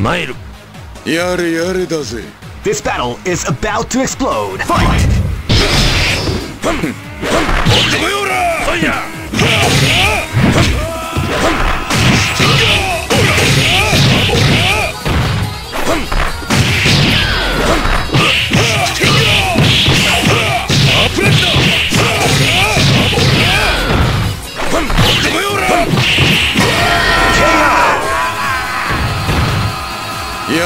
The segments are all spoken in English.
参るやれやれだぜ This battle is about to explode. Fight! おってこよ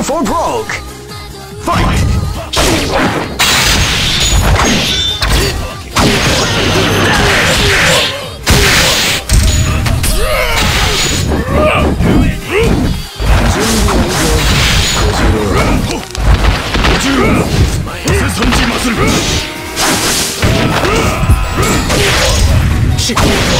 Go for broke! Fight! KO!